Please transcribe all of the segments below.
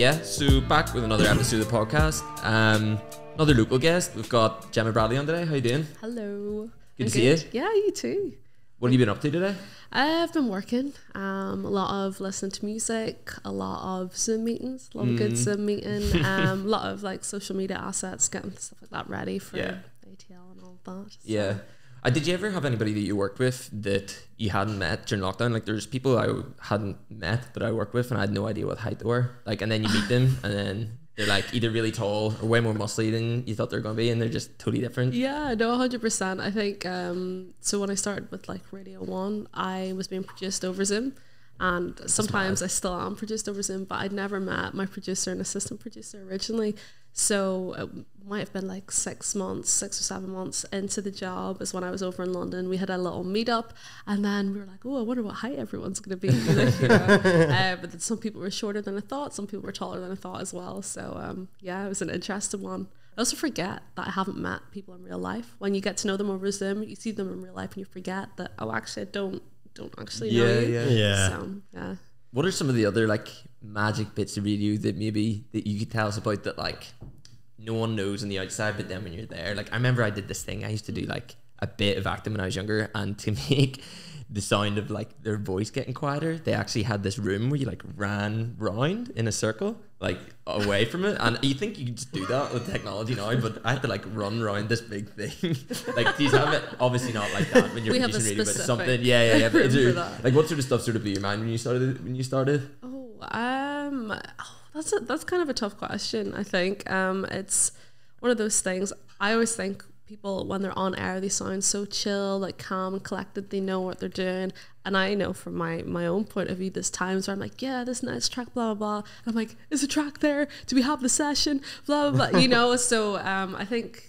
Yeah, so back with another episode of the podcast. Um, another local guest. We've got Gemma Bradley on today. How you doing? Hello. Good I'm to see you. Yeah, you too. What have you been up to today? I've been working. Um, a lot of listening to music, a lot of Zoom meetings, a lot Mm. Of good Zoom meeting, um, a lot of like social media assets, getting stuff like that ready for Yeah. ATL and all that. So- Yeah. Uh, did you ever have anybody that you worked with that you hadn't met during lockdown? Like, there's people I hadn't met that I worked with, and I had no idea what height they were. Like, and then you meet them, and then they're like either really tall or way more muscly than you thought they were going to be, and they're just totally different. Yeah, no, hundred percent. I think um, so. When I started with like Radio One, I was being produced over Zoom, and sometimes I still am produced over Zoom. But I'd never met my producer and assistant producer originally, so it might have been like six months, six or seven months into the job is when I was over in London. We had a little meetup, and then we were like, "Oh, I wonder what height everyone's going to be." Like, you know? uh, but then some people were shorter than I thought, some people were taller than I thought as well. So um, yeah, it was an interesting one. I also forget that I haven't met people in real life. When you get to know them over Zoom, you see them in real life, and you forget that oh, actually, I don't don't actually know you. yeah. Yeah. So yeah. What are some of the other like magic bits of radio that maybe that you could tell us about that like no one knows on the outside, but then when you're there, like I remember I did this thing. I used to do like a bit of acting when I was younger, and to make the sound of like their voice getting quieter, they actually had this room where you like ran round in a circle, like away from it. And you think you could just do that with technology now, but I had to like run round this big thing. like, do you have it? Obviously not like that when you're We have a producing radio, but something. Yeah, yeah, yeah. But is room there- for that. like, what sort of stuff sort of blew your mind when you started? When you started? Oh, um, oh, that's a, that's kind of a tough question. I think um, it's one of those things. I always think people when they're on air, they sound so chill, like calm and collected. They know what they're doing, and I know from my my own point of view, there's times where I'm like, yeah, this next track, blah blah blah. And I'm like, is the track there? Do we have the session? Blah blah. blah. you know, so um, I think.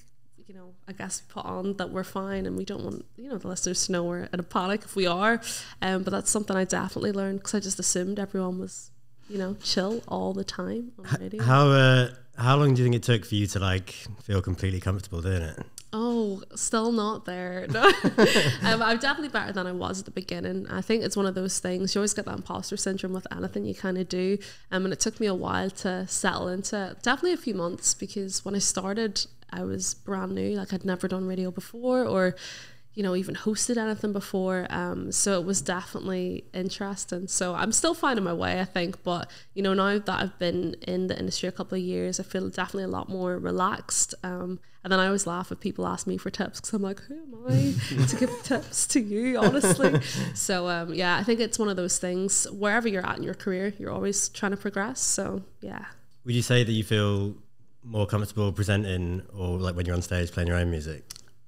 You know, I guess we put on that we're fine, and we don't want you know the listeners to know we're in a panic if we are. Um, but that's something I definitely learned because I just assumed everyone was you know, chill all the time on radio. How uh, how long do you think it took for you to like feel completely comfortable doing it? Oh, still not there. No. um, I'm definitely better than I was at the beginning. I think it's one of those things. You always get that imposter syndrome with anything you kind of do. Um, and it took me a while to settle into it. Definitely a few months because when I started, I was brand new. Like I'd never done radio before or, you know, even hosted anything before. Um, so it was definitely interesting. So I'm still finding my way, I think. But, you know, now that I've been in the industry a couple of years, I feel definitely a lot more relaxed. Um, and then I always laugh if people ask me for tips because I'm like, who am I to give tips to you, honestly? so, um, yeah, I think it's one of those things wherever you're at in your career, you're always trying to progress. So, yeah. Would you say that you feel more comfortable presenting or like when you're on stage playing your own music?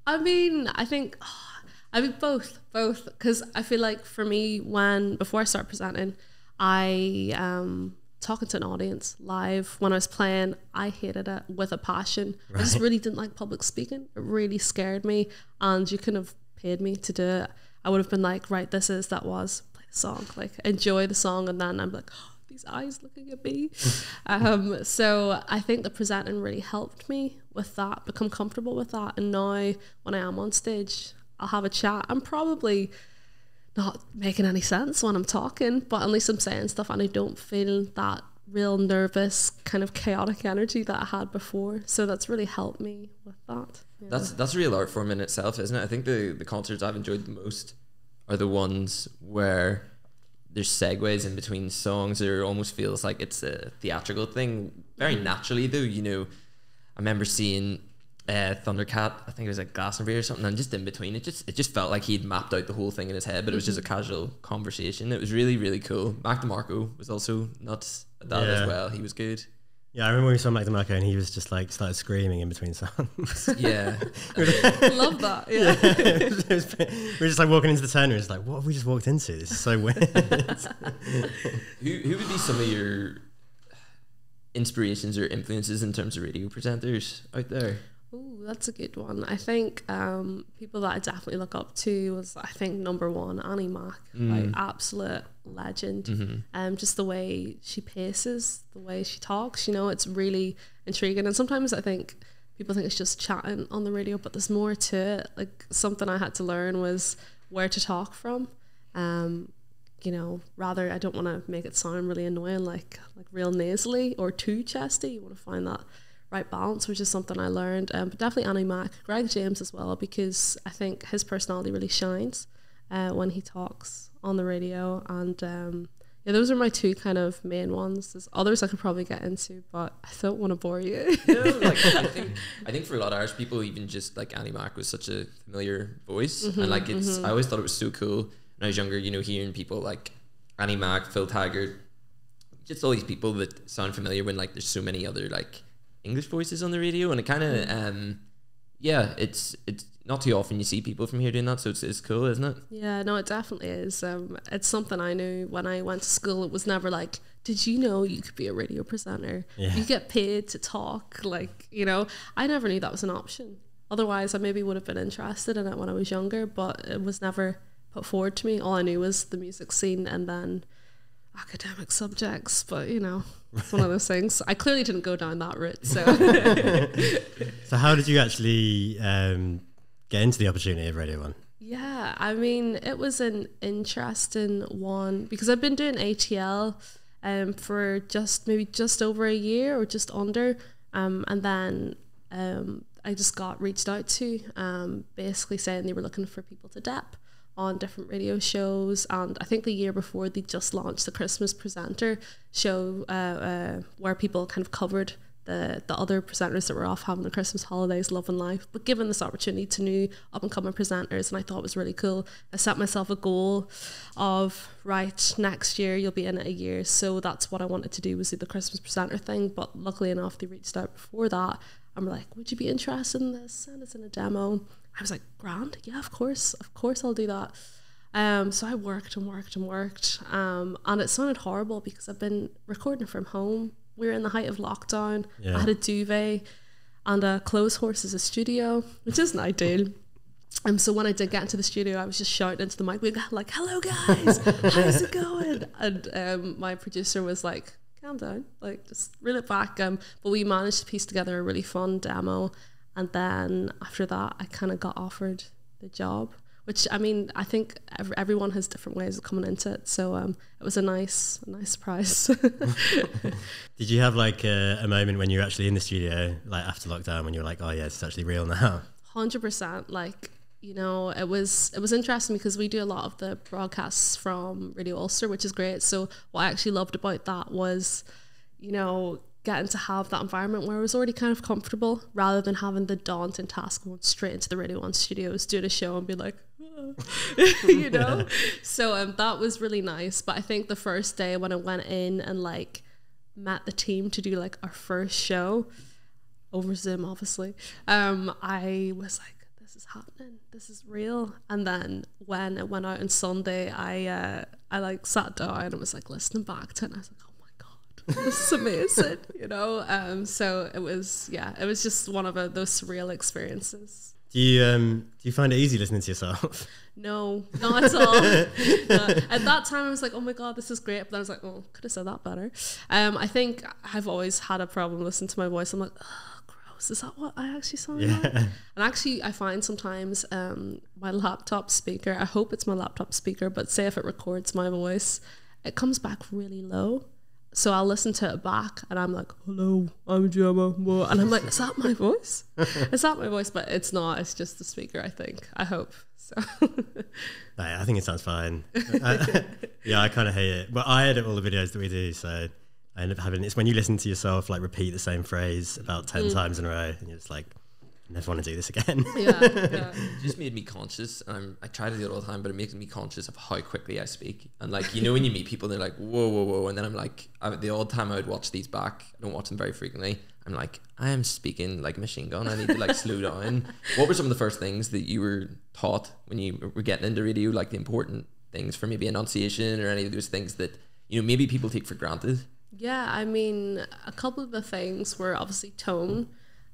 I mean, I think, I mean, both, both. Because I feel like for me, when, before I start presenting, I, um, talking to an audience live when I was playing, I hated it with a passion. I just really didn't like public speaking. It really scared me. And you couldn't have paid me to do it. I would have been like, right, this is, that was, play the song, like enjoy the song. And then I'm like, oh, these eyes looking at me. um, so I think the presenting really helped me with that, become comfortable with that. And now when I am on stage, I'll have a chat. I'm probably not making any sense when I'm talking, but at least I'm saying stuff and I don't feel that real nervous, kind of chaotic energy that I had before. So that's really helped me with that. Yeah. That's that's a real art form in itself, isn't it? I think the the concerts I've enjoyed the most are the ones where there's segues in between songs or almost feels like it's a theatrical thing. Very naturally though, you know. I remember seeing uh, Thundercat, I think it was like Glastonbury or something, and just in between it just it just felt like he'd mapped out the whole thing in his head, but it was just a casual conversation. It was really, really cool. Mac DeMarco was also nuts at that Yeah. as well. He was good. Yeah, I remember we saw Mac DeMarco and he was just like started screaming in between songs. Yeah. love that. Yeah. It was- we were just like walking into the tent and it's like, what have we just walked into? This is so weird. Who who would be some of your inspirations or influences in terms of radio presenters out there? Oh, that's a good one. I think um, people that I definitely look up to was I think number one Annie Mac, like absolute legend. Um, just the way she paces, the way she talks, you know, it's really intriguing. And sometimes I think people think it's just chatting on the radio, but there's more to it. Like something I had to learn was where to talk from. Um, you know, rather I don't want to make it sound really annoying, like like real nasally or too chesty. You want to find that right balance, which is something I learned. Um, but definitely Annie Mac, Greg James as well, because I think his personality really shines uh, when he talks on the radio. And um, yeah, those are my two kind of main ones. There's others I could probably get into, but I don't want to bore you. no, like, I think I think for a lot of Irish people, even just like Annie Mac was such a familiar voice, and like it's I always thought it was so cool when I was younger. You know, hearing people like Annie Mac, Phil Taggart, just all these people that sound familiar when like there's so many other like English voices on the radio, and it kind of um yeah, it's it's not too often you see people from here doing that, so it's, it's cool, isn't it? Yeah, no, it definitely is. Um, it's something I knew when I went to school. It was never like, did you know you could be a radio presenter? Yeah. You get paid to talk. Like, you know, I never knew that was an option. Otherwise, I maybe would have been interested in it when I was younger, but it was never put forward to me. All I knew was the music scene and then academic subjects. But, you know, it's one of those things. I clearly didn't go down that route. So, So how did you actually um, get into the opportunity of Radio One? Yeah, I mean, it was an interesting one because I've been doing ATL um, for just maybe just over a year or just under. Um, and then um, I just got reached out to um, basically saying they were looking for people to dep on different radio shows. And I think the year before they just launched the Christmas Presenter show uh, uh, where people kind of covered the the other presenters that were off having the Christmas holidays, loving life, but given this opportunity to new up and coming presenters, and I thought it was really cool. I set myself a goal of right next year you'll be in it a year, so that's what I wanted to do was do the Christmas presenter thing. But luckily enough, they reached out before that. and were like, "Would you be interested in this? Send us in a demo." I was like, "Grand, yeah, of course, of course, I'll do that." Um, so I worked and worked and worked, um, and it sounded horrible because I've been recording from home. We were in the height of lockdown. Yeah. I had a duvet and a clothes horse as a studio, which isn't ideal. Um, so when I did get into the studio, I was just shouting into the mic, we got like, "Hello guys, how's it going?" And um, my producer was like, "Calm down, like just reel it back." Um, but we managed to piece together a really fun demo, and then after that, I kind of got offered the job. Which I mean, I think ev- everyone has different ways of coming into it. So um, it was a nice, a nice surprise. Did you have like a, a moment when you were actually in the studio, like after lockdown, when you were like, "Oh yeah, it's actually real now"? hundred percent. Like you know, it was it was interesting because we do a lot of the broadcasts from Radio Ulster, which is great. So what I actually loved about that was, you know, getting to have that environment where I was already kind of comfortable, rather than having the daunting task of going straight into the Radio One studios, doing a show, and be like. you know so um that was really nice but i think the first day when i went in and like met the team to do like our first show over Zoom, obviously. Um, I was like, this is happening. This is real. And then when it went out on Sunday, I uh, I like sat down and was like listening back to it. And I was like, oh this is amazing. you know. Um, so it was yeah, it was just one of uh those surreal experiences. Do you um do you find it easy listening to yourself? No, not at all. No. At that time, I was like, "Oh my god, this is great," but then I was like, "Oh, could have said that better." Um, I think I've always had a problem listening to my voice. I'm like, "Oh, gross! Is that what I actually sound like?" yeah. And actually, I find sometimes um, my laptop speaker. I hope it's my laptop speaker, but say if it records my voice, it comes back really low. So I'll listen to it back, and I'm like, "Hello, I'm Gemma," and I'm like, "Is that my voice? Is that my voice?" But it's not. It's just the speaker. I think. I hope. So. I think it sounds fine. I- yeah, I kind of hate it, but I edit all the videos that we do, so I end up having. It's when you listen to yourself like repeat the same phrase about ten mm. times in a row, and you're just like, I never want to do this again. yeah, yeah. It just made me conscious. And I'm, I try to do it all the time, but it makes me conscious of how quickly I speak. And like, you know, when you meet people, they're like, whoa, whoa, whoa. And then I'm like, I, the odd time I would watch these back, I don't watch them very frequently. I'm like, I am speaking like a machine gun. I need to like slow down. What were some of the first things that you were taught when you were getting into radio, like the important things for maybe enunciation or any of those things that, you know, maybe people take for granted? Yeah, I mean, a couple of the things were obviously tone.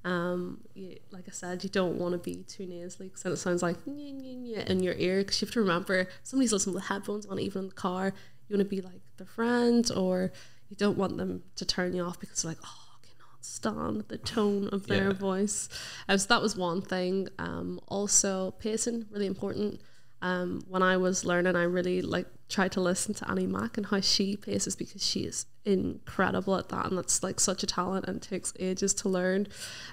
Um, you, like I said, you don't want to be too nasally because then it sounds like in your ear. Because you have to remember, somebody's listening with headphones on, even in the car. You want to be like their friend, or you don't want them to turn you off because they're like, oh, I cannot stand the tone of their Yeah. voice. Um, so that was one thing. Um, also, pacing really important. Um, when I was learning, I really like tried to listen to Annie Mac and how she paces because she is incredible at that, and that's like such a talent and takes ages to learn.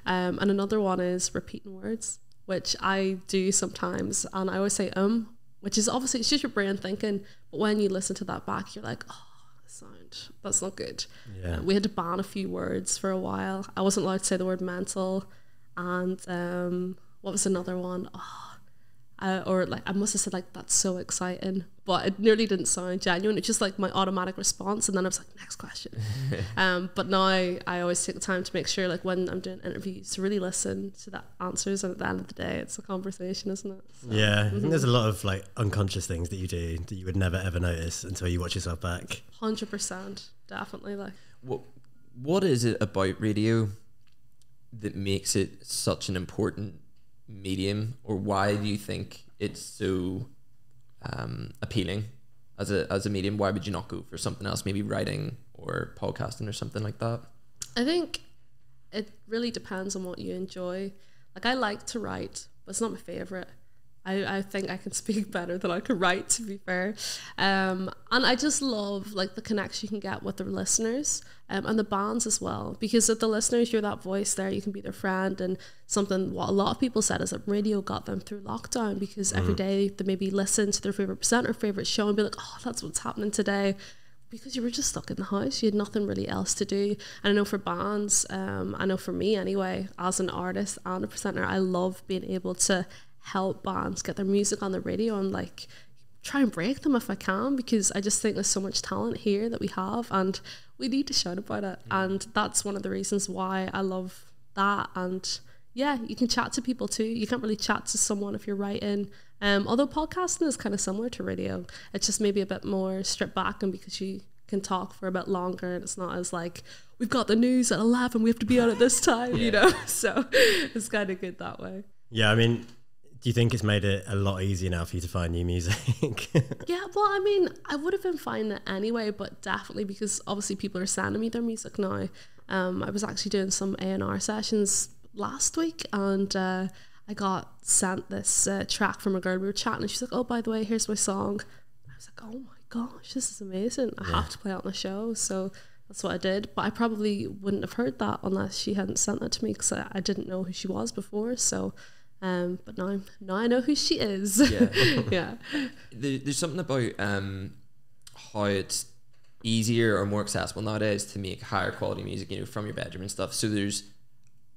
Um, and another one is repeating words, which I do sometimes, and I always say um, which is obviously it's just your brain thinking, but when you listen to that back, you're like, oh, sound that's not good. Yeah. Uh, we had to ban a few words for a while. I wasn't allowed to say the word mental, and um, what was another one? Oh, uh, or like I must have said like that's so exciting, but it nearly didn't sound genuine. It's just like my automatic response, and then I was like next question. um, but now I, I always take the time to make sure like when I'm doing interviews to really listen to the answers, and at the end of the day, it's a conversation, isn't it? So, Yeah, I think there's a lot of like unconscious things that you do that you would never ever notice until you watch yourself back. hundred percent, definitely. Like What what is it about radio that makes it such an important medium, or why do you think it's so um, appealing as a as a medium? Why would you not go for something else, maybe writing or podcasting or something like that? I think it really depends on what you enjoy. Like I like to write, but it's not my favorite. I, I think I can speak better than I can write, to be fair. Um, and I just love like the connection you can get with the listeners um, and the bands as well. Because with the listeners, you're that voice there. You can be their friend. And something what a lot of people said is that radio got them through lockdown because every day they maybe listen to their favorite presenter, favorite show, and be like, "Oh, that's what's happening today." because you were just stuck in the house. You had nothing really else to do. And I know for bands, um, I know for me anyway, as an artist and a presenter, I love being able to help bands get their music on the radio and like try and break them if I can because I just think there's so much talent here that we have and we need to shout about it. And that's one of the reasons why I love that. And yeah, you can chat to people too. You can't really chat to someone if you're writing. Um, although podcasting is kind of similar to radio, it's just maybe a bit more stripped back, and because you can talk for a bit longer, and it's not as like we've got the news at eleven, we have to be on at this time, you know. So it's kind of good that way. Yeah, I mean, do you think it's made it a lot easier now for you to find new music? Yeah, well, I mean, I would have been fine it anyway, but definitely because obviously people are sending me their music now. Um, I was actually doing some A and R sessions last week, and uh, I got sent this uh, track from a girl. We were chatting, and she's like, "Oh, by the way, here's my song." I was like, "Oh my gosh, this is amazing! I have to play it on the show." So that's what I did. But I probably wouldn't have heard that unless she hadn't sent that to me because I, I didn't know who she was before. So. Um, but now, now I know who she is. Yeah. yeah. there, there's something about um, how it's easier or more accessible nowadays to make higher quality music, you know, from your bedroom and stuff. So there's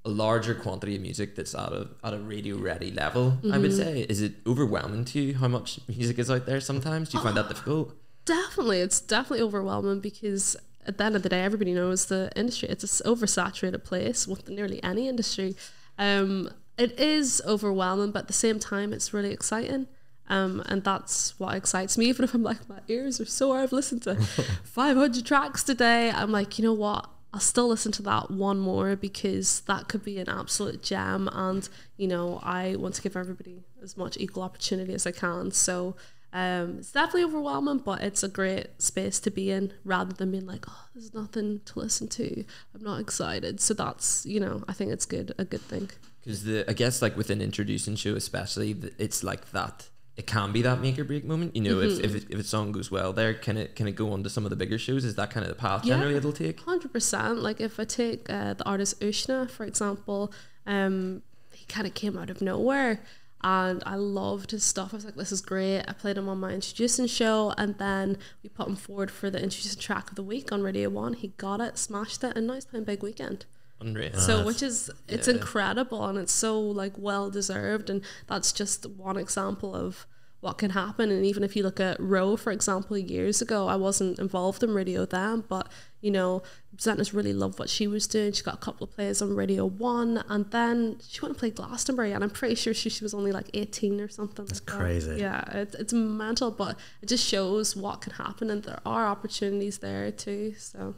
a larger quantity of music that's at a at a radio ready level. I would say. Is it overwhelming to you how much music is out there? Sometimes do you find that difficult? Definitely, it's definitely overwhelming because at the end of the day, everybody knows the industry. It's an oversaturated place with nearly any industry. Um, it is overwhelming, but at the same time, it's really exciting. Um, and that's what excites me. Even if I'm like, my ears are sore, I've listened to 500 tracks today. I'm like, you know what? I'll still listen to that one more because that could be an absolute gem. And, you know, I want to give everybody as much equal opportunity as I can. So, um, it's definitely overwhelming, but it's a great space to be in rather than being like, oh, there's nothing to listen to. I'm not excited. So that's, you know, I think it's good, a good thing. Because the I guess like with an introducing show, especially, it's like that. It can be that make or break moment. You know, if if, it, if a song goes well there, can it can it go on to some of the bigger shows? Is that kind of the path Yeah. generally it'll take? Hundred percent. Like if I take uh, the artist Ushna for example, um, he kind of came out of nowhere, and I loved his stuff. I was like, this is great. I played him on my introducing show, and then we put him forward for the introducing track of the week on Radio One. He got it, smashed it, and now he's playing Big Weekend. Unreal. So which is it's yeah. incredible and it's so like well deserved and that's just one example of what can happen and even if you look at Roe for example years ago I wasn't involved in radio then but you know presenters really loved what she was doing she got a couple of plays on Radio 1 and then she went and played Glastonbury and I'm pretty sure she, she was only like 18 or something that's crazy. yeah it, it's mental but it just shows what can happen and there are opportunities there too so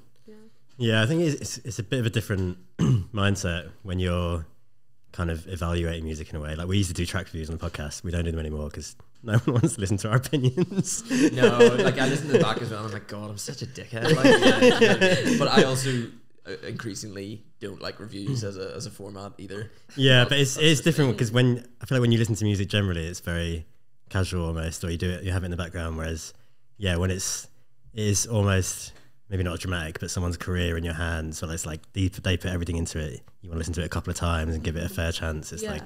yeah I think it's, it's, it's a bit of a different mindset when you're kind of evaluating music in a way. Like we used to do track reviews on the podcast. We don't do them anymore because no one wants to listen to our opinions. No, like I listen to the back as well. I'm like, God, I'm such a dickhead. Like, yeah. but I also uh, increasingly don't like reviews as a as a format either. yeah, but it's it's different because when I feel like when you listen to music generally, it's very casual almost, or you do it, you have it in the background. Whereas, yeah, when it's it is almost maybe not dramatic, but someone's career in your hands. So it's like they, they put everything into it. You want to listen to it a couple of times and give it a fair chance. It's yeah. like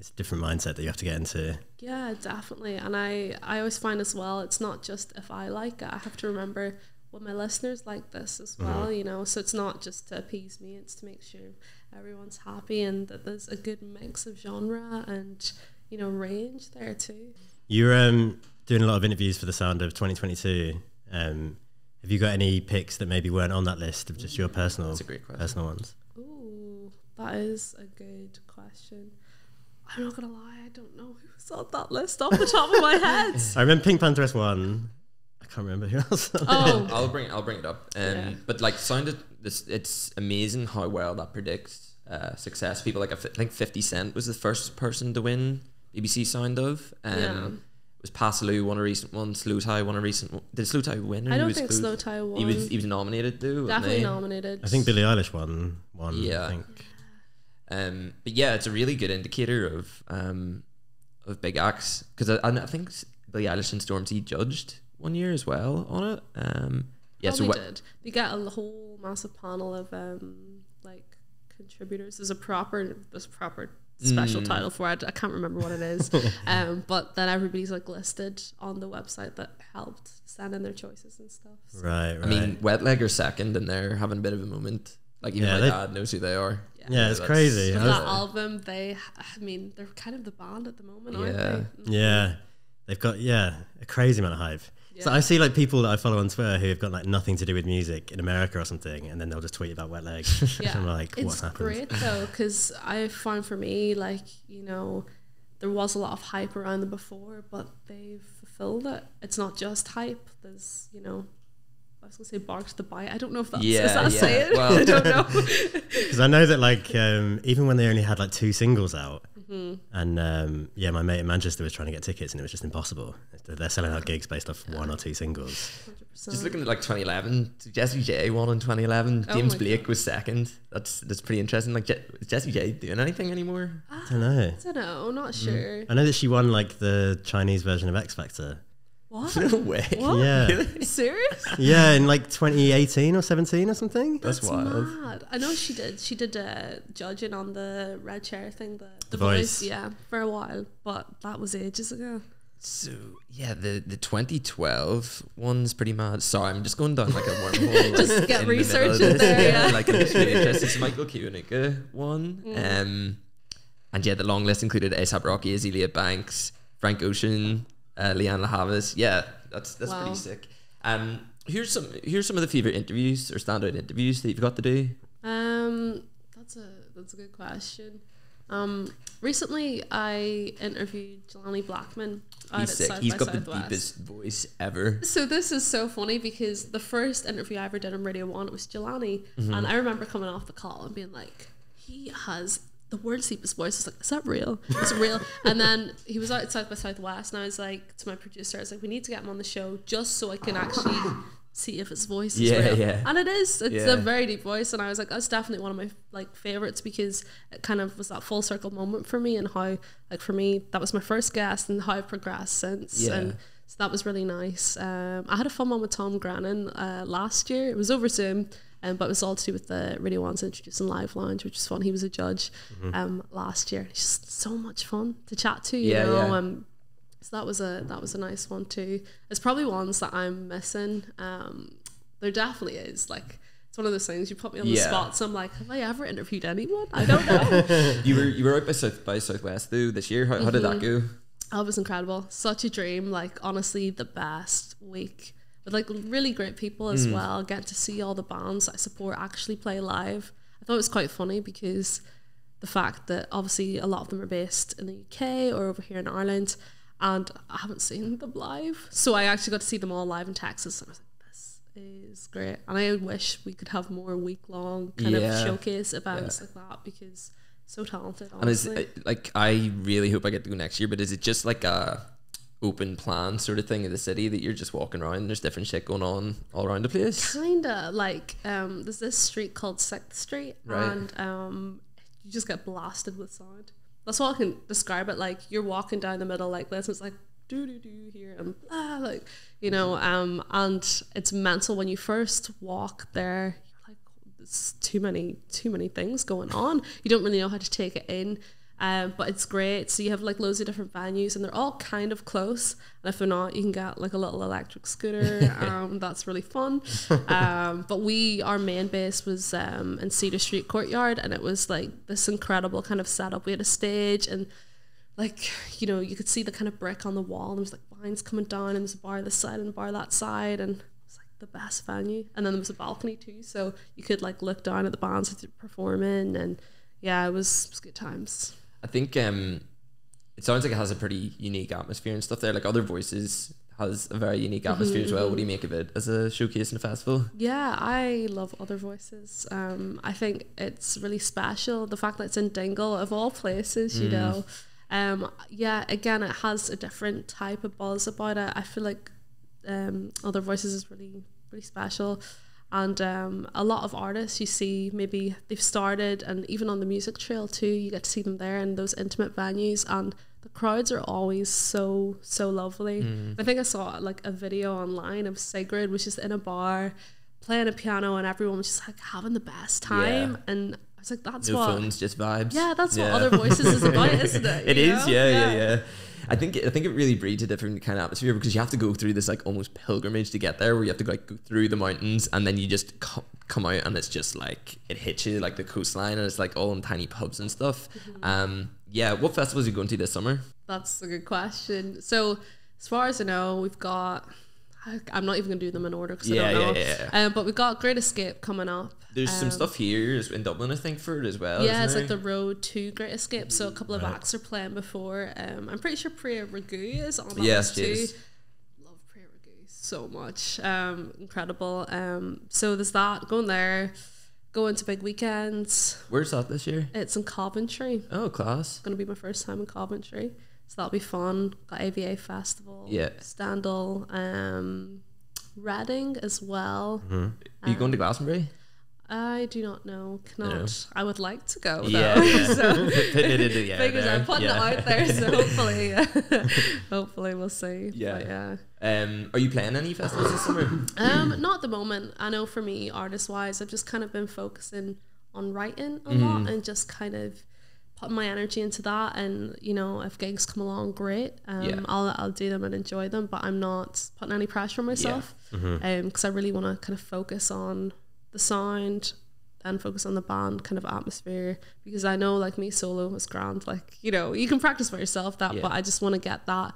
it's a different mindset that you have to get into. Yeah, definitely. And I, I always find as well, it's not just if I like it, I have to remember what my listeners like this as well, you know. So it's not just to appease me, it's to make sure everyone's happy and that there's a good mix of genre and, you know, range there too. You're um, doing a lot of interviews for the Sound of 2022. Um, have you got any picks that maybe weren't on that list of just your personal, That's a great question. personal ones? Ooh, that is a good question. I'm not gonna lie, I don't know who's on that list off the top of my head. I remember Pink Pantheress one. I can't remember who else. Oh, I'll bring I'll bring it up. Um, Yeah. but like sounded this it's amazing how well that predicts uh, success. People like I think Fifty Cent was the first person to win BBC Sound of. Um, Yeah. It was Pa Salieu won a recent one. Slowthai won a recent one. Did Slowthai win? or I he don't was think close? Slow won. He was he was nominated though. Definitely nominated. I think Billie Eilish won one. Yeah. I think. Um, but yeah, it's a really good indicator of um, of big acts because I, I think Billie Eilish and Stormzy judged one year as well on it. Um, yeah, so Probably what, did. They get a whole massive panel of um like contributors. There's a proper there's a proper special Mm. title for it. I can't remember what it is. um, but then everybody's like listed on the website that helped send in their choices and stuff. So, Right, right. I mean, Wet Leg are second, and they're having a bit of a moment. Like even Yeah, my they- dad knows who they are. yeah, it's that's- crazy. With I was- that album, they I mean they're kind of the band at the moment, aren't Yeah. they? Yeah, they've got yeah a crazy amount of hype. So I see like people that I follow on Twitter who have got like nothing to do with music in America or something, and then they'll just tweet about wet leg. Yeah, I'm like, what's it's happened? great though because I found for me like you know there was a lot of hype around them before, but they've fulfilled it. It's not just hype. There's you know. I was gonna say bark to the bite. I don't know if that's Yeah, is that a yeah. saying. Well- I don't know. Because I know that like um, even when they only had like two singles out, Mm-hmm. and um, yeah, my mate in Manchester was trying to get tickets, and it was just impossible. They're they're selling out gigs based off one or two singles. Just looking at like 2011, Jessie J won in 2011. Oh James my Blake was second. That's that's pretty interesting. Like, Je- is Jessie J doing anything anymore? I don't know. I don't know. Not sure. I know that she won like the Chinese version of X Factor. What? No way. What? Yeah, Serious? yeah, in like 2018 or 17 or something. That's, wild. Mad. I know she did. She did uh, judging on the red chair thing, the, the, The voice. Voice. yeah, for a while. But that was ages ago. So yeah, the the 2012 one's pretty mad. Sorry, I'm just going down like a wormhole. Just like, get in the middle research in this. there, yeah. like it's really interesting. So Michael Kiwanuka one. Mm. Um, and yeah, the long list included ASAP Rocky, Azealia Banks, Frank Ocean, uh, Lianne La Havas. Yeah, that's that's Wow. pretty sick. Um, here's some here's some of the favorite interviews or standout interviews that you've got to do. Um, that's a that's a good question. Um, recently I interviewed Jelani Blackman. out He's at sick. South He's by got the deepest voice ever. So this is so funny because the first interview I ever did on Radio One it was Jelani, Mm-hmm. and I remember coming off the call and being like, he has the world's deepest voice. I was like, is that real? It's real? and then he was out at South by Southwest, and I was like to my producer, I was like, we need to get him on the show just so I can actually see if his voice is Yeah, real. yeah. And it is. It's Yeah. a very deep voice, and I was like, that's definitely one of my like favorites because it kind of was that full circle moment for me, and how like for me that was my first guest, and how I've progressed since. Yeah. And so that was really nice. Um, I had a fun one with Tom Grennan uh, last year. It was over Zoom, um, but it was all to do with the Radio One's introducing Live Lounge, which was fun. He was a judge um, last year. It's just so much fun to chat to, you Yeah, know. yeah. Um, so that was a that was a nice one too. It's probably ones that I'm missing. Um, there definitely is like. It's one of those things you put me on the Yeah. spot, so I'm like, have I ever interviewed anyone? I don't know. You were you were out by South by Southwest though this year. How, how did that go? Oh, it was incredible. Such a dream. Like honestly, the best week with like really great people as mm. well. Get to see all the bands I support actually play live. I thought it was quite funny because the fact that obviously a lot of them are based in the UK or over here in Ireland, and I haven't seen them live. So I actually got to see them all live in Texas. And I was like, this is great. And I wish we could have more week long kind Yeah. of showcase events like that because so talented. And is it, like I really hope I get to go next year, but is it just like a open plan sort of thing in the city that you're just walking around? There's different shit going on all around the place. Kinda like um, there's this street called Sixth Street, Right. and um, you just get blasted with sound. That's all I can describe it. Like you're walking down the middle like this, and it's like do do do here and blah like you know um and it's mental when you first walk there you're like there's too many too many things going on you don't really know how to take it in um, but it's great. So you have like loads of different venues, and they're all kind of close. And if they're not, you can get like a little electric scooter. Um, that's really fun. Um, but we, our main base was um, in Cedar Street Courtyard, and it was like this incredible kind of setup. We had a stage, and like you know, you could see the kind of brick on the wall, and there was like vines coming down, and there's a bar this side and a bar that side, and it's like the best venue. And then there was a balcony too, so you could like look down at the bands that they're performing, and yeah, it was, it was good times. I think um, it sounds like it has a pretty unique atmosphere and stuff there. Like other voices has a very unique atmosphere as well. What do you make of it as a showcase in a festival? Yeah, I love Other Voices. Um, I think it's really special. The fact that it's in Dingle, of all places, you know. Um, yeah, again, it has a different type of buzz about it. I feel like um, Other Voices is really, really special. And um, a lot of artists you see, maybe they've started, and even on the music trail too, you get to see them there in those intimate venues. And the crowds are always so, so lovely. I think I saw like a video online of Sigrid, which is in a bar playing a piano, and everyone was just like having the best time. And I was like, that's No what. phones, just vibes. Yeah, that's what Other Voices is about, isn't it? It is, know? yeah, yeah, yeah. I think I think it really breeds a different kind of atmosphere because you have to go through this like almost pilgrimage to get there, where you have to like go through the mountains and then you just co- come out and it's just like it hits you like the coastline and it's like all in tiny pubs and stuff. Mm-hmm. Um, yeah, what festivals are you going to this summer? That's a good question. So, as far as I know, we've got. I- I'm not even gonna do them in order because Yeah, I don't know. yeah, yeah, Um, but we've got Great Escape coming up. There's some Um, stuff here in Dublin, I think, for it as well. Yeah, it's isn't like the road to Great Escape. So a couple of acts are playing before. Um, I'm pretty sure Priya Ragu is on that Yes, too. yes. Love Priya Ragu so much. Um, incredible. Um, so there's that going there. Going to big weekends. Where's that this year? It's in Coventry. Oh, class. It's gonna be my first time in Coventry, so that'll be fun. Got AVA Festival, Yeah. Stendhal, um, Reading as well. Are you going to Glastonbury? I do not know, cannot. know. I would like to go. Though. Yeah, yeah. so Putting it into the air fingers there. I'm putting yeah. it out there. So hopefully, hopefully we'll see. Yeah. But yeah. Um, are you playing any festivals this summer? Um, not at the moment. I know for me, artist wise, I've just kind of been focusing on writing a lot and just kind of putting my energy into that. And you know, if gigs come along, great. Um, Yeah. I'll I'll do them and enjoy them. But I'm not putting any pressure on myself. Um, because I really want to kind of focus on the sound. And focus on the band kind of atmosphere because I know like me solo was grand like you know you can practice by yourself that Yeah. but I just want to get that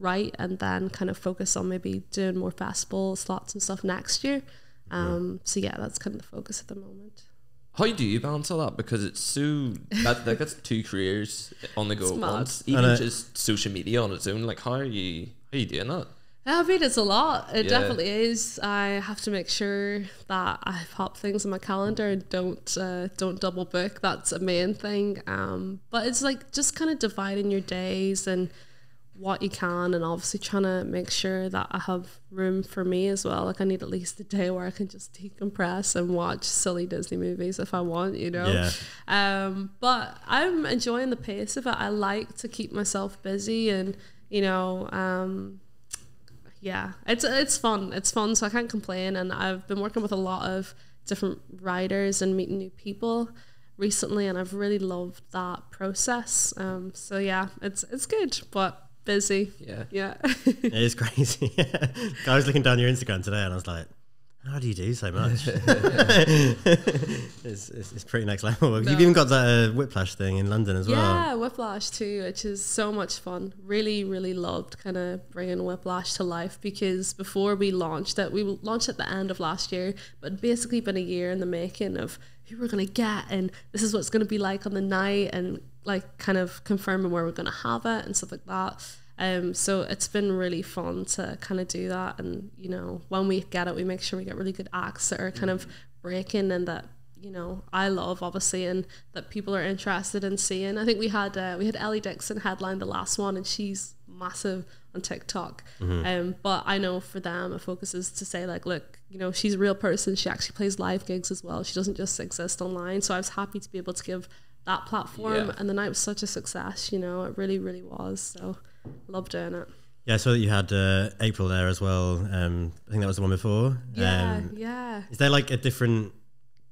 right and then kind of focus on maybe doing more festival slots and stuff next year. Um, so yeah, that's kind of the focus at the moment. How do you balance all that? Because it's so that like that's two careers on the go at mad. once. Even know. just social media on its own. Like how are you how are you doing that? I mean, it's a lot. It Yeah. definitely is. I have to make sure that I pop things in my calendar and don't uh, don't double book. That's a main thing. Um, but it's like just kind of dividing your days and what you can, and obviously trying to make sure that I have room for me as well. Like I need at least a day where I can just decompress and watch silly Disney movies if I want, you know. Yeah. Um, but I'm enjoying the pace of it. I like to keep myself busy and you know, um, yeah, it's it's fun. It's fun, so I can't complain. And I've been working with a lot of different writers and meeting new people recently, and I've really loved that process. Um, so yeah, it's it's good, but busy. Yeah. Yeah. It is crazy. I was looking down your Instagram today and I was like, how do you do so much? it's, it's, it's pretty next level. You've even got that uh, Whiplash thing in London as well. Yeah, Whiplash too, which is so much fun. Really, really loved kind of bringing Whiplash to life because before we launched it, we launched at the end of last year, but basically been a year in the making of who we're gonna get and this is what it's gonna be like on the night and like kind of confirming where we're gonna have it and stuff like that. Um, so it's been really fun to kind of do that, and you know, when we get it, we make sure we get really good acts that are kind of breaking and that you know I love obviously, and that people are interested in seeing. I think we had uh, we had Ellie Dixon headline the last one, and she's massive on TikTok. Um, but I know for them, a focus is to say like, look, you know, she's a real person. She actually plays live gigs as well. She doesn't just exist online. So I was happy to be able to give that platform, Yeah. and the night was such a success. You know, it really, really was. So love doing it. Yeah, I saw that you had uh, April there as well. Um, I think that was the one before. Yeah, Um, yeah. is there like a different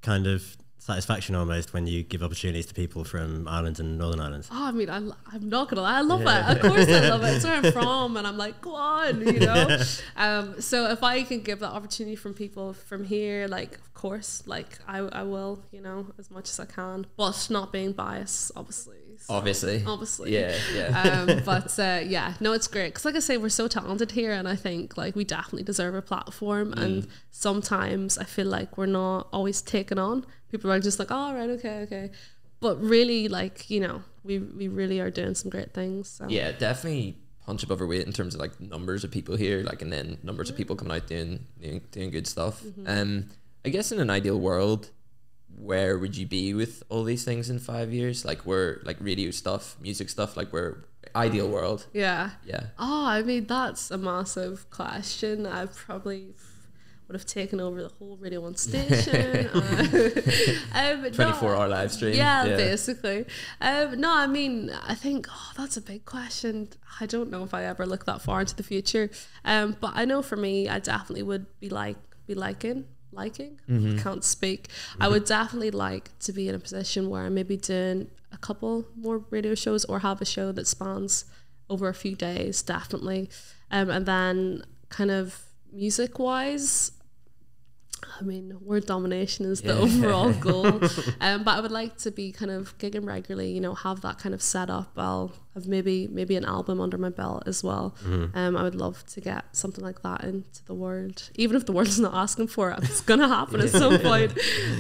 kind of satisfaction almost when you give opportunities to people from Ireland and Northern Ireland? Oh, I mean, I, I'm not gonna lie, I love it. Of course, I love it. It's where I'm from, and I'm like, go on, you know. Um, so if I can give that opportunity from people from here, like, of course, like I, I will, you know, as much as I can, but not being biased, obviously. So, Obviously. obviously, Yeah, yeah. um, but uh, yeah, no, it's great because, like I say, we're so talented here, and I think like we definitely deserve a platform. And sometimes I feel like we're not always taken on. People are just like, "Oh, right, okay, okay," but really, like you know, we we really are doing some great things. So. yeah, definitely punch above our weight in terms of like numbers of people here, like and then numbers of people coming out doing doing, doing good stuff. Mm-hmm. Um, I guess in an ideal world, where would you be with all these things in five years? Like where like radio stuff, music stuff, like where ideal world. yeah. Yeah. Oh, I mean, that's a massive question. I probably would have taken over the whole Radio 1 station. uh, um, no, 24 hour live stream. Yeah, basically. Um, no, I mean, I think oh, that's a big question. I don't know if I ever look that far into the future. Um, but I know for me, I definitely would be like be liking liking. Mm-hmm. I can't speak. I would definitely like to be in a position where I'm maybe doing a couple more radio shows or have a show that spans over a few days, definitely. Um, and then kind of music wise, I mean, word domination is the overall goal. Um, but I would like to be kind of gigging regularly, you know, have that kind of set up. I'll have maybe maybe an album under my belt as well. Um, I would love to get something like that into the world, even if the world's not asking for it. It's gonna happen at some point.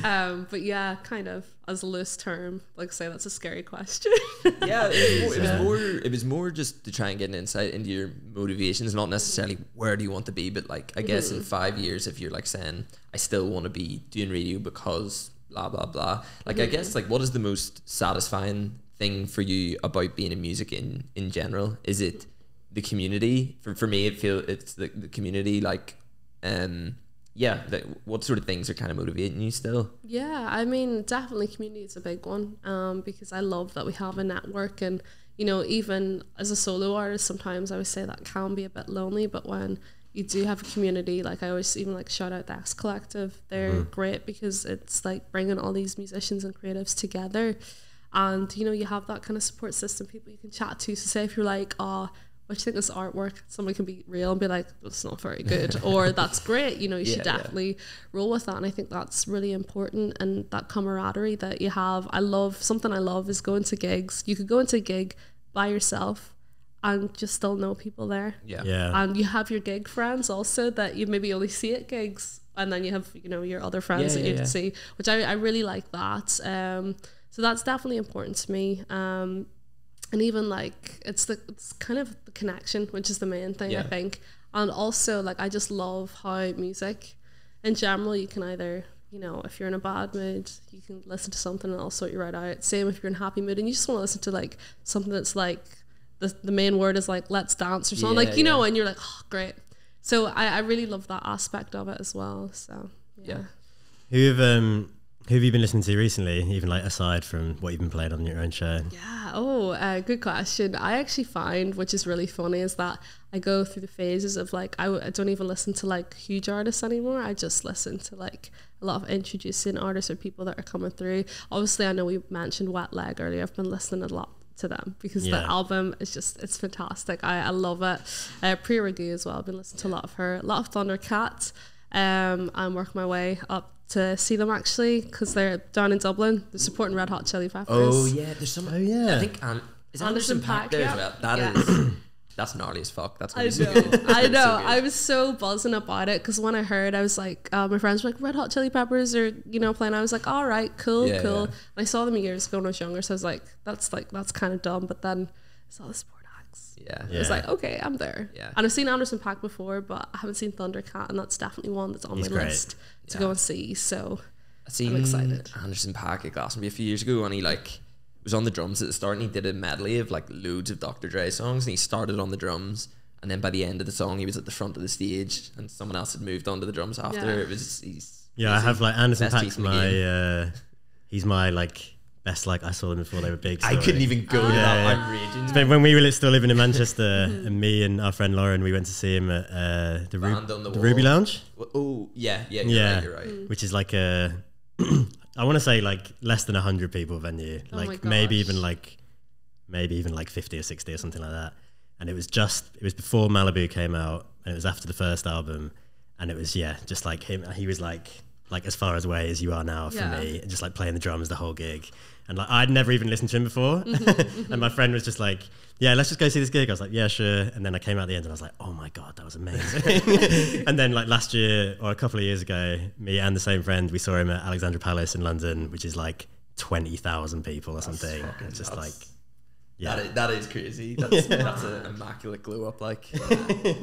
Um, but yeah, kind of as a loose term, like say, that's a scary question. yeah, it was, more, it was more. It was more just to try and get an insight into your motivations, not necessarily where do you want to be, but like I guess in five years, if you're like saying I still want to be doing radio because blah blah blah. Like I guess like what is the most satisfying thing for you about being in music in in general? Is it the community? For for me, it feel it's the, the community. Like, um, yeah. Like, what sort of things are kind of motivating you still? Yeah, I mean, definitely community is a big one um, because I love that we have a network. And, you know, even as a solo artist, sometimes I would say that can be a bit lonely. But when you do have a community, like I always even like shout out the X Collective, they're great because it's like bringing all these musicians and creatives together. And, you know, you have that kind of support system, people you can chat to. So, say if you're like, oh, what do you think of this artwork? Someone can be real and be like, that's not very good, or that's great. You know, you should Yeah, yeah. definitely roll with that. And I think that's really important. And that camaraderie that you have, I love something I love is going to gigs. You could go into a gig by yourself and just still know people there. Yeah. Yeah. And you have your gig friends also that you maybe only see at gigs. And then you have, you know, your other friends Yeah, that you yeah, can see, which I, I really like that. Um, so that's definitely important to me. Um, and even like it's the it's kind of the connection which is the main thing i think. And also like i just love how music in general you can either you know if you're in a bad mood you can listen to something and it'll sort you right out. Same if you're in a happy mood and you just want to listen to like something that's like the, the main word is like let's dance or something Yeah, like you know and you're like oh great. So I, I really love that aspect of it as well so yeah, Yeah. Who have um who have you been listening to recently? Even like aside from what you've been playing on your own show. Yeah. Oh, uh, good question. I actually find, which is really funny, is that I go through the phases of like I, w- I don't even listen to like huge artists anymore. I just listen to like a lot of introducing artists or people that are coming through. Obviously, I know we mentioned Wet Leg earlier. I've been listening a lot to them because the album is just it's fantastic. I, I love it. Uh, Priya Ragu as well. I've been listening to a lot of her. A lot of Thundercat. Um, I'm working my way up to see them actually because they're down in Dublin. They're supporting Red Hot Chili Peppers. Oh yeah, there's some. Oh, yeah. I think um, is Anderson Anderson Paak Paak, there yeah. as well. That Yeah. is- that's gnarly as fuck. That's I know, so. I know. so. I was so buzzing about it because when I heard, I was like, uh, my friends were like, Red Hot Chili Peppers are you know playing. I was like, all right, cool, Yeah, cool. yeah. And I saw them years ago when I was younger, so I was like, that's like that's kind of dumb. But then I saw the sport acts. yeah. I was like, okay, I'm there. Yeah. And I've seen Anderson Paak before, but I haven't seen Thundercat, and that's definitely one that's on He's my great. list to Yeah. go and see. So I seen excited. Anderson Paak at Glastonbury a few years ago, and he like was on the drums at the start, and he did a medley of like loads of Dr. Dre songs, and he started on the drums. And then by the end of the song, he was at the front of the stage, and someone else had moved onto the drums after. Yeah. It was he's Yeah, I have like Anderson best Paak's piece in the my uh, he's my like best like I saw them before they were big. I couldn't even go to Yeah, that. yeah. I'm raging. But when we were still living in Manchester, and me and our friend Lauren, we went to see him at uh, the, Ru- on the the Ruby Wall. Lounge, Oh yeah, yeah, you're Yeah. right. You're right. which is like a, I want to say like less than hundred people venue, Oh like maybe even like, maybe even like fifty or sixty or something like that. And it was just, it was before Malibu came out, and it was after the first album, and it was yeah, just like him. He was like like as far away as you are now for Yeah. me, and just like playing the drums the whole gig. And like I'd never even listened to him before, Mm-hmm, and my friend was just like, "Yeah, let's just go see this gig." I was like, "Yeah, sure." And then I came out the end, and I was like, "Oh my god, that was amazing!" and then like last year or a couple of years ago, me and the same friend, we saw him at Alexandra Palace in London, which is like twenty thousand people or something. fucking It's just nuts. like, yeah, That is, that is crazy. That's, that's an immaculate glow up. Like,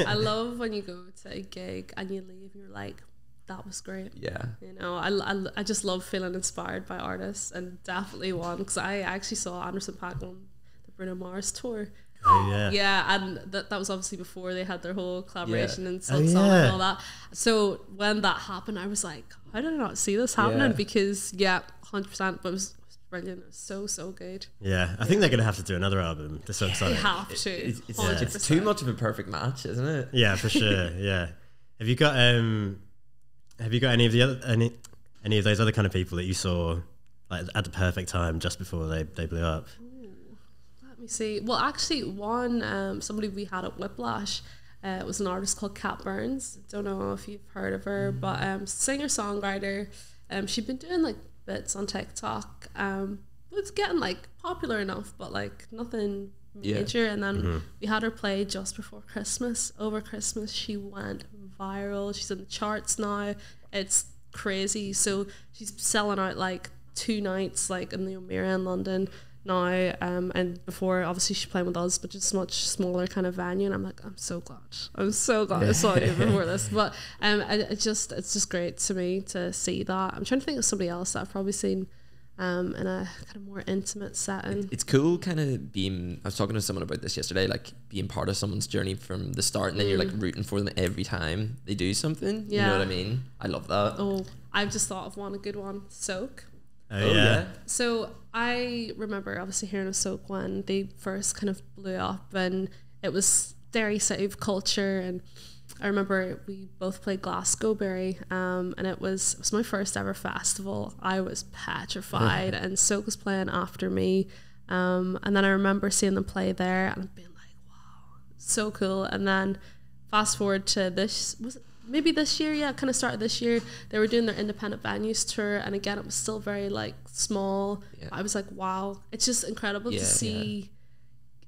I love when you go to a gig and you leave and you're like, that was great. yeah, You know, I, I, I just love feeling inspired by artists and definitely one because I actually saw Anderson Paak on the Bruno Mars tour. Oh, yeah. Yeah, and that, that was obviously before they had their whole collaboration and Oh, Silk Sonic and all that. So when that happened, I was like, how did I not see this happening? Yeah. Because, yeah, 100%, but it was, it was brilliant. It was so, so good. Yeah, I think they're gonna have to do another album. They have to. it's, it's, it's too much of a perfect match, isn't it? Yeah, for sure. Yeah. Have you got um have you got any of the other any any of those other kind of people that you saw like at the perfect time just before they, they blew up? Let me see. Well, actually, one um, somebody we had at Whiplash uh, was an artist called Cat Burns. Don't know if you've heard of her, but um, singer songwriter. Um, she'd been doing like bits on TikTok. Um, it's getting like popular enough, but like nothing Yeah. major. And then we had her play just before Christmas. Over Christmas, she went viral. She's in the charts now. It's crazy. So she's selling out like two nights, like in the Omeara in London now. Um, and before, obviously, she's playing with us, but just much smaller kind of venue. And I'm like, I'm so glad. I'm so glad I saw you before this. But um, I, it just it's just great to me to see that. I'm trying to think of somebody else that I've probably seen. Um, in a kind of more intimate setting. It's cool, kind of being. I was talking to someone about this yesterday, like being part of someone's journey from the start, and then you're like rooting for them every time they do something. Yeah. You know what I mean? I love that. Oh, I've just thought of one, a good one, Soak. Oh, Oh, yeah. So I remember obviously hearing of Soak when they first kind of blew up, and it was Derry Save culture. And I remember we both played Glasgowbury, um, and it was it was my first ever festival. I was petrified, and Soak was playing after me. Um, and then I remember seeing them play there and being like, "Wow, so cool!" And then fast forward to this was it maybe this year yeah kind of started this year they were doing their independent venues tour and again it was still very like small Yeah. i was like wow it's just incredible Yeah, to yeah.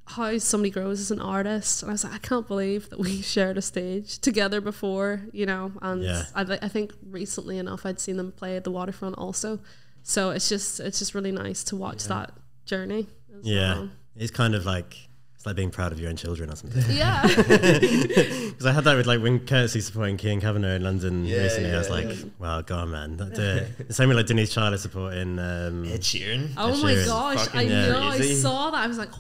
See how somebody grows as an artist and i was like i can't believe that we shared a stage together before you know and Yeah. I, thi- I think recently enough i'd seen them play at the waterfront also so it's just it's just really nice to watch that journey Yeah. well. It's kind of like it's like being proud of your own children or something. yeah Because I had that with like when Courtesy supporting Kean Kavanagh in London Yeah, recently. I was like, yeah. wow, go on, man. That, uh, the same with like Denise Chaila supporting. Um, Ed Sheeran. Oh Ed my Sheeran. gosh, I Fucking know. I saw that. I was like, wow,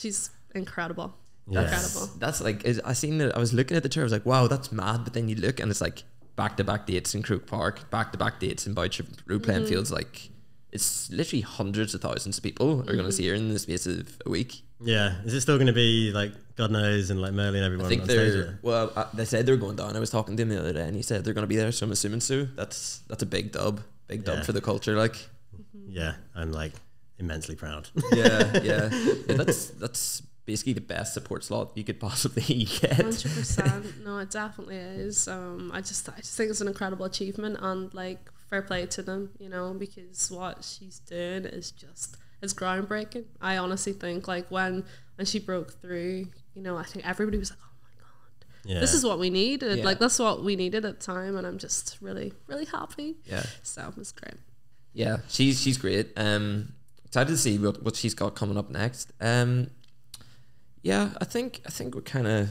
she's incredible. Yeah. Incredible. That's like is, I seen it. I was looking at the tour. I was like, wow, that's mad. But then you look and it's like back to back dates in Croke Park, back to back dates in Boucher Road playing Mm-hmm. fields. Like it's literally hundreds of thousands of people are going Mm-hmm. to see her in the space of a week. yeah. Is it still going to be like God knows and like MuRli and everyone I think on they're well. Uh, they said they're going down. I was talking to him the other day, and he said they're going to be there. So I'm assuming so. That's that's a big dub, big dub Yeah. for the culture. Like, Yeah, I'm like immensely proud. yeah, yeah, yeah. That's that's basically the best support slot you could possibly get. Hundred percent. No, it definitely is. Um, I just, I just think it's an incredible achievement, and like fair play to them, you know, because what she's doing is just is groundbreaking. I honestly think like when when she broke through, you know, I think everybody was like, oh my god, Yeah. this is what we needed. Yeah. Like that's what we needed at the time, and I'm just really, really happy. Yeah. So it's great. Yeah, she's she's great. Um, excited to see what, what she's got coming up next. Um, yeah, I think I think we're kind of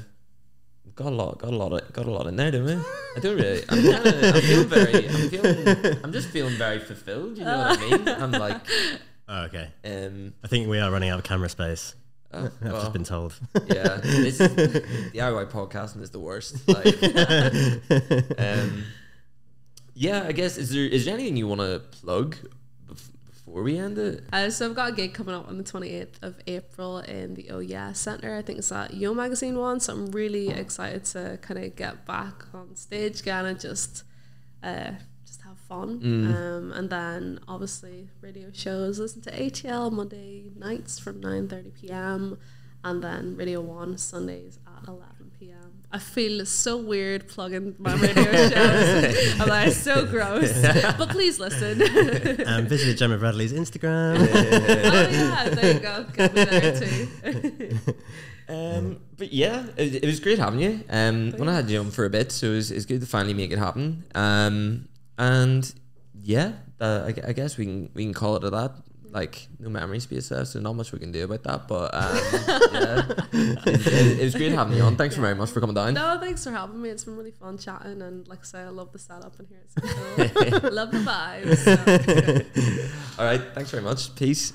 got a lot got a lot of, got a lot in there, didn't we? I don't really. I'm kind of I'm feeling very. I'm feeling. I'm just feeling very fulfilled. You know what I mean? I'm like, oh, okay. um, I think we are running out of camera space. oh, I've well, just been told. yeah, this is, DIY podcasting is the worst. Like, um, yeah, I guess is there is there anything you want to plug before we end it? Uh, so I've got a gig coming up on the 28th of April in the Oh Yeah Centre. I think it's that Yo Magazine one. So I'm really excited to kind of get back on stage again and just uh, just have fun. Um, and then obviously radio shows. Listen to ATL Monday nights from 9:30 p.m. and then Radio One Sundays at 11 p.m. I feel so weird plugging my radio shows. I'm like so gross, but please listen. Um, visit Gemma Bradley's Instagram. oh yeah, there you go. Got me there too. Um, but yeah, it, it was great having you. Um, when I had you on for a bit, so it was, it's good to finally make it happen. Um, and yeah, uh, I, I guess we can we can call it a that. Like no memories space left, so not much we can do about that. But um, yeah, it, it- it was great having you on. Thanks very much for coming down. no, thanks for having me. It's been really fun chatting, and like I say, I love the setup in here. It's so cool. love the vibes. So, All right, thanks very much. Peace.